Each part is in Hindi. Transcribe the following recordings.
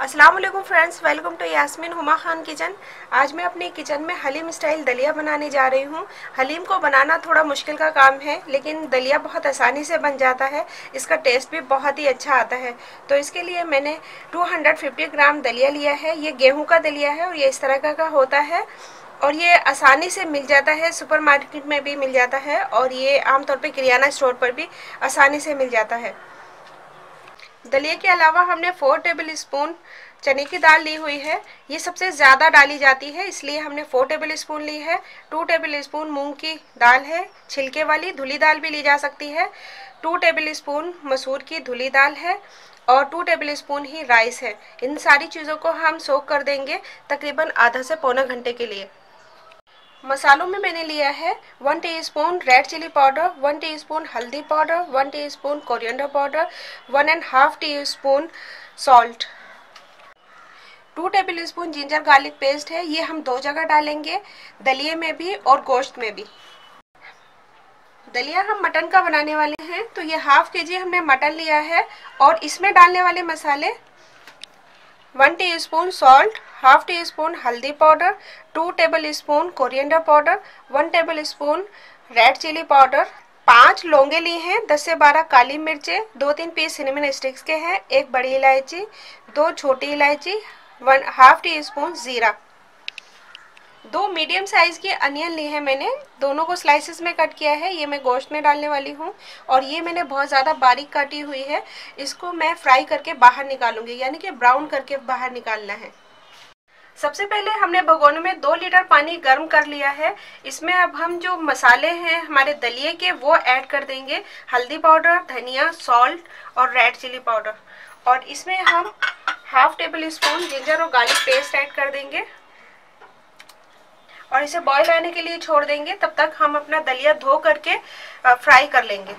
अस्सलाम वालेकुम friends welcome to Yasmin Huma Khan kitchen. आज मैं अपने किचन में हलीम स्टाइल दलिया बनाने जा रही हूँ। हलीम को बनाना थोड़ा मुश्किल का काम है लेकिन दलिया बहुत आसानी से बन जाता है। इसका टेस्ट भी बहुत ही अच्छा आता है। तो इसके लिए मैंने 250 ग्राम दलिया लिया है। ये गेहूँ का दलिया है और ये इस तरह का, का होता है। और ये आसानी से मिल जाता है सुपर में भी मिल जाता है। और ये आमतौर पर किराना स्टोर पर भी आसानी से मिल जाता है। दलिया के अलावा हमने फोर टेबल स्पून चने की दाल ली हुई है। ये सबसे ज़्यादा डाली जाती है, इसलिए हमने फोर टेबल स्पून ली है। टू टेबल स्पून मूंग की दाल है, छिलके वाली धुली दाल भी ली जा सकती है। टू टेबल स्पून मसूर की धुली दाल है और टू टेबल स्पून ही राइस है। इन सारी चीज़ों को हम सोख कर देंगे तकरीबन आधा से पौना घंटे के लिए। मसालों में मैंने लिया है one teaspoon red chili powder, one teaspoon हल्दी powder, one teaspoon coriander powder, one and half teaspoon salt. Two tablespoon ginger garlic paste है, ये हम दो जगह डालेंगे दलिए में भी और गोश्त में भी। दलिया हम मटन का बनाने वाले हैं तो ये हाफ़ के जी हमने मटन लिया है, और इसमें डालने वाले मसाले one teaspoon salt half teaspoon हल्दी powder two tablespoon coriander powder one tablespoon red chili powder पाँच लौंगे लिए हैं, दस से बारह काली मिर्चें, दो तीन पीस सिनेमन स्टिक्स के हैं, एक बड़ी इलायची, दो छोटी इलायची वन हाफ़ टी स्पून ज़ीरा। दो मीडियम साइज़ के अनियन लिए हैं मैंने। दोनों को स्लाइसेस में कट किया है। ये मैं गोश्त में डालने वाली हूँ। और ये मैंने बहुत ज़्यादा बारीक काटी हुई है। इसको मैं फ्राई करके बाहर निकालूँगी। यानी कि ब्राउन करके बाहर निकालना है। सबसे पहले हमने भगोने में दो लीटर पानी गर्म कर लिया है। इसमें अब हम जो मसाले हैं हमारे दलिए के, वो ऐड कर देंगे। हल्दी पाउडर, धनिया सॉल्ट और रेड चिली पाउडर और इसमें हम हाफ़ टेबल स्पून जिंजर और गार्लिक पेस्ट ऐड कर देंगे। और इसे बॉईल आने के लिए छोड़ देंगे, तब तक हम अपना दलिया धो करके फ्राई कर लेंगे।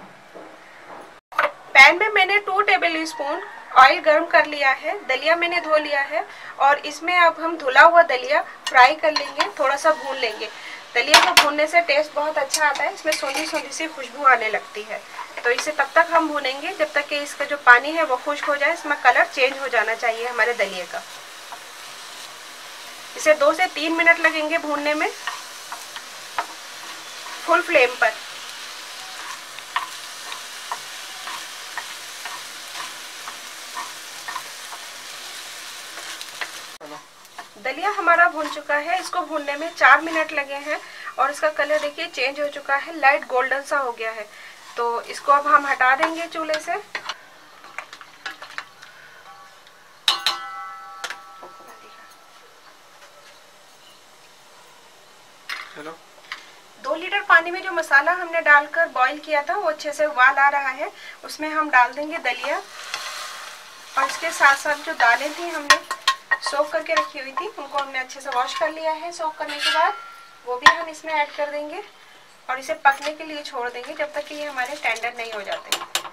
पैन में मैंने टू टेबल स्पून ऑयल गर्म कर लिया है, दलिया मैंने धो लिया है, और इसमें अब हम धुला हुआ दलिया फ्राई कर लेंगे थोड़ा सा भून लेंगे। दलिया को भूनने से टेस्ट बहुत अच्छा आता है, इसमें सोंधी सोंधी सी खुशबू आने लगती है। तो इसे तब तक हम भूनेंगे, जब तक कि इसका जो पानी है वो खुश्क हो जाए, इसमें कलर चेंज हो जाना चाहिए हमारे दलिए का। इसे दो से तीन मिनट लगेंगे भूनने में। फुल फ्लेम पर। दलिया हमारा भून चुका है। इसको भूनने में चार मिनट लगे हैं और इसका कलर देखिए चेंज हो चुका है। लाइट गोल्डन सा हो गया है। तो इसको अब हम हटा देंगे चूल्हे से। पानी में जो मसाला हमने डालकर बॉईल किया था, वो अच्छे से उबाल आ रहा है। उसमें हम डाल देंगे दलिया। और इसके साथ साथ जो दालें थी हमने सोख करके रखी हुई थी, उनको हमने अच्छे से वॉश कर लिया है सोख करने के बाद। वो भी हम इसमें ऐड कर देंगे। और इसे पकने के लिए छोड़ देंगे जब तक कि ये हमारे टेंडर नहीं हो जाते।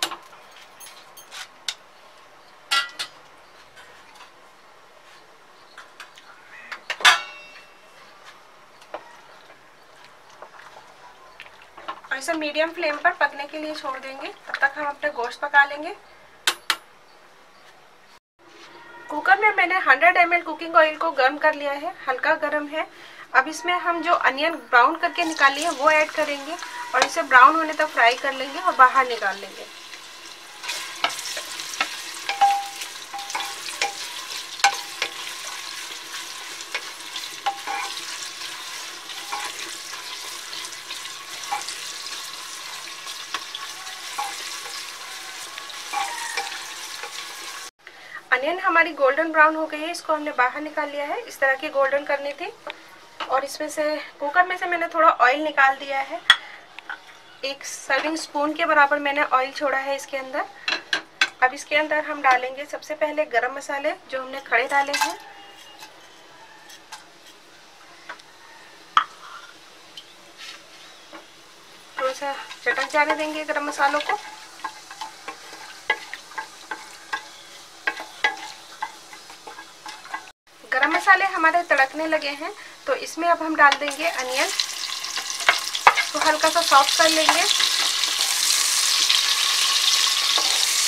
और इसे मीडियम फ्लेम पर पकने के लिए छोड़ देंगे। तब तक हम अपने गोश्त पका लेंगे। कुकर में मैंने 100 ml कुकिंग ऑयल को गर्म कर लिया है। हल्का गर्म है। अब इसमें हम जो अनियन ब्राउन करके निकाली है, वो ऐड करेंगे और इसे ब्राउन होने तक फ्राई कर लेंगे और बाहर निकाल लेंगे। अनियन हमारी गोल्डन ब्राउन हो गई है, इसको हमने बाहर निकाल लिया है। इस तरह की गोल्डन करनी थी। और इसमें से कुकर में से मैंने थोड़ा ऑयल निकाल दिया है। एक सर्विंग स्पून के बराबर मैंने ऑयल छोड़ा है इसके अंदर। अब इसके अंदर हम डालेंगे सबसे पहले गरम मसाले, जो हमने खड़े डाले हैं। थोड़ा सा चटक जाने देंगे गरम मसालों को गरम मसाले हमारे तड़कने लगे हैं तो इसमें अब हम डाल देंगे अनियन। तो हल्का सा सॉफ्ट कर लेंगे।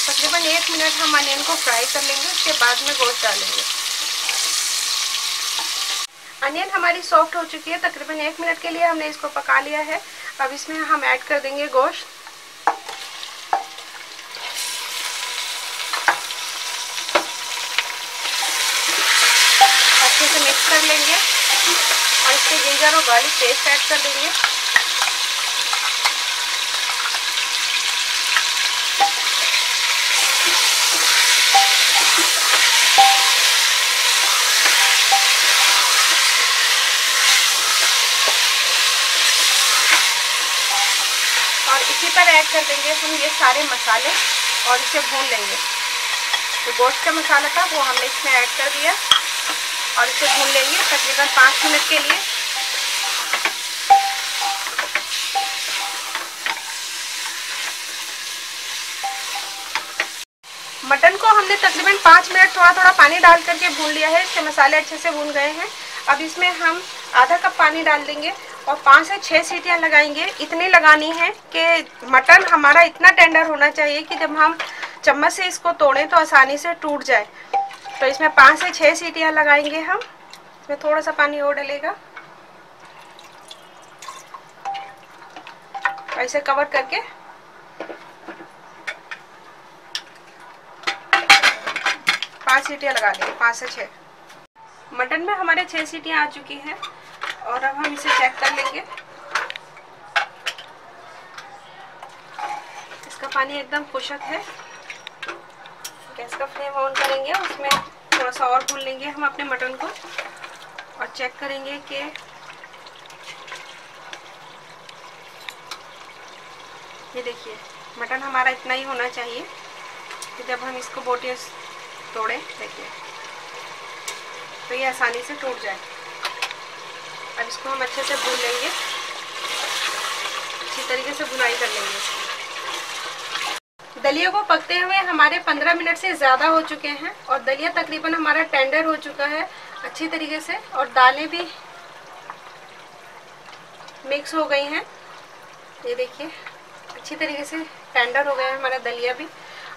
तकरीबन एक मिनट हम अनियन को फ्राई कर लेंगे, उसके बाद में गोश्त डालेंगे। अनियन हमारी सॉफ्ट हो चुकी है, तकरीबन एक मिनट के लिए हमने इसको पका लिया है। अब इसमें हम ऐड कर देंगे गोश्त अच्छे से मिक्स कर लेंगे। और इसके जिंजर और गार्लिक पेस्ट ऐड कर देंगे। और इसी पर ऐड कर देंगे हम ये सारे मसाले और इसे भून लेंगे। तो गोश्त का मसाला था, वो हमने इसमें ऐड कर दिया। और इसे भून लेंगे तकरीबन पाँच मिनट के लिए। मटन को हमने तकरीबन पाँच मिनट थोड़ा थोड़ा पानी डाल करके भून लिया है। इसके मसाले अच्छे से भून गए हैं। अब इसमें हम आधा कप पानी डाल देंगे और पाँच से छः सीटियाँ लगाएँगे। इतनी लगानी है कि मटन हमारा इतना टेंडर होना चाहिए कि जब हम चम्मच से इसको तोड़ें तो आसानी से टूट जाए। तो इसमें पाँच से छः सीटियाँ लगाएँगे हम। इसमें थोड़ा सा पानी और डलेगा। ऐसे कवर करके। पाँच सीटियाँ लगा लेंगे पाँच से छः मटन में हमारे छः सीटियाँ आ चुकी हैं और अब हम इसे चेक कर लेंगे। इसका पानी एकदम खुशक है। गैस का फ्लेम ऑन करेंगे, उसमें थोड़ा सा और भून लेंगे हम अपने मटन को और चेक करेंगे कि ये देखिए, मटन हमारा इतना ही होना चाहिए कि जब हम इसको बोटियों तोड़े, देखिए। तो ये आसानी से टूट जाए। अब इसको हम अच्छे से भून लेंगे। अच्छी तरीके से बुनाई कर लेंगे इसकी। दलिया को पकते हुए हमारे 15 मिनट से ज़्यादा हो चुके हैं और दलिया तकरीबन हमारा टेंडर हो चुका है अच्छी तरीके से और दालें भी मिक्स हो गई हैं। ये देखिए, अच्छी तरीके से टेंडर हो गया है हमारा दलिया भी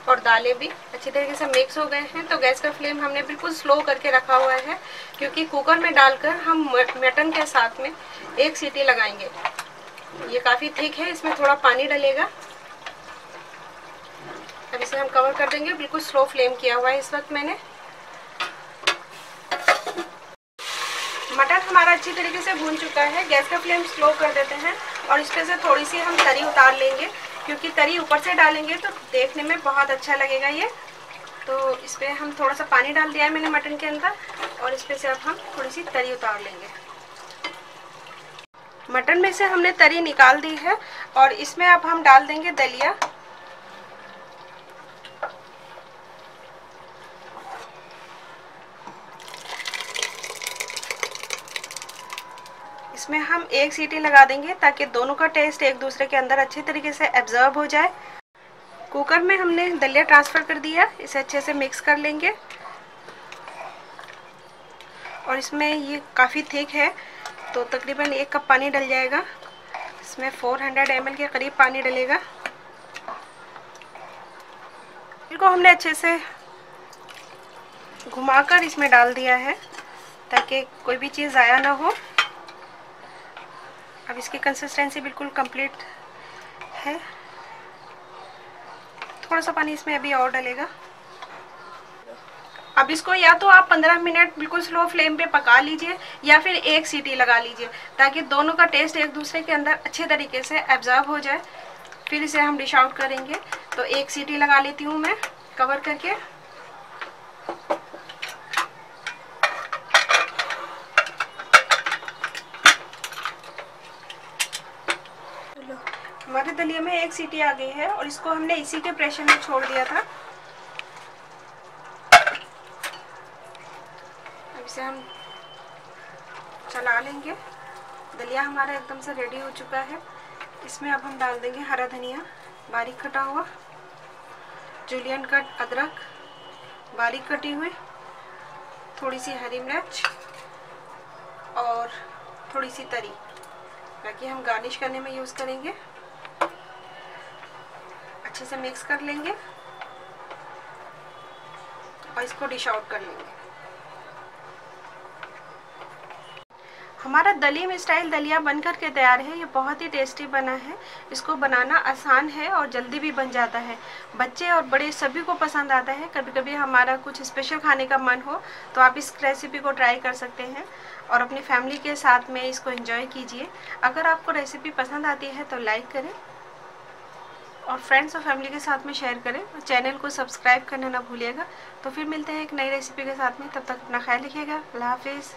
और दालें भी अच्छी तरीके से मिक्स हो गए हैं। तो गैस का फ्लेम हमने बिल्कुल स्लो करके रखा हुआ है क्योंकि कुकर में डालकर हम मटन के साथ में एक सीटी लगाएँगे। ये काफ़ी थिक है, इसमें थोड़ा पानी डलेगा। अब इसे हम कवर कर देंगे। बिल्कुल स्लो फ्लेम किया हुआ है इस वक्त मैंने। मटन हमारा अच्छी तरीके से भून चुका है। गैस का फ्लेम स्लो कर देते हैं और इस पर से थोड़ी सी हम तरी उतार लेंगे। क्योंकि तरी ऊपर से डालेंगे तो देखने में बहुत अच्छा लगेगा ये। तो इस पर हम थोड़ा सा पानी डाल दिया है मैंने मटन के अंदर और इस पर से अब हम थोड़ी सी तरी उतार लेंगे। मटन में से हमने तरी निकाल दी है और इसमें अब हम डाल देंगे दलिया। इसमें हम एक सीटी लगा देंगे ताकि दोनों का टेस्ट एक दूसरे के अंदर अच्छे तरीके से एब्जर्व हो जाए। कुकर में हमने दलिया ट्रांसफ़र कर दिया, इसे अच्छे से मिक्स कर लेंगे। और इसमें ये काफ़ी थिक है तो तकरीबन एक कप पानी डल जाएगा। इसमें 400 हंड्रेड के करीब पानी डलेगा। को हमने अच्छे से घुमाकर इसमें डाल दिया है, ताकि कोई भी चीज़ ज़ाया ना हो। अब इसकी कंसिस्टेंसी बिल्कुल कंप्लीट है। थोड़ा सा पानी इसमें अभी और डलेगा। अब इसको या तो आप 15 मिनट बिल्कुल स्लो फ्लेम पे पका लीजिए या फिर एक सीटी लगा लीजिए, ताकि दोनों का टेस्ट एक दूसरे के अंदर अच्छे तरीके से एब्जॉर्ब हो जाए। फिर इसे हम डिश आउट करेंगे। तो एक सीटी लगा लेती हूँ मैं कवर करके हमारे दलिया में एक सीटी आ गई है और इसको हमने इसी के प्रेशर में छोड़ दिया था। अब इसे हम चला लेंगे। दलिया हमारा एकदम से रेडी हो चुका है। इसमें अब हम डाल देंगे हरा धनिया, बारीक कटा हुआ जूलियन कट अदरक, बारीक कटी हुई थोड़ी सी हरी मिर्च और थोड़ी सी तरी। बाकी हम गार्निश करने में यूज़ करेंगे। अच्छे से मिक्स कर लेंगे। और इसको डिश आउट कर लेंगे। हमारा दलीम स्टाइल दलिया बनकर के तैयार है। ये बहुत ही टेस्टी बना है। इसको बनाना आसान है और जल्दी भी बन जाता है। बच्चे और बड़े सभी को पसंद आता है। कभी कभी हमारा कुछ स्पेशल खाने का मन हो तो आप इस रेसिपी को ट्राई कर सकते हैं और अपनी फैमिली के साथ में इसको एंजॉय कीजिए। अगर आपको रेसिपी पसंद आती है तो लाइक करें। और फ्रेंड्स और फैमिली के साथ में शेयर करें और चैनल को सब्सक्राइब करना ना भूलिएगा। तो फिर मिलते हैं एक नई रेसिपी के साथ में। तब तक अपना ख्याल रखिएगा। अल्लाह हाफिज़।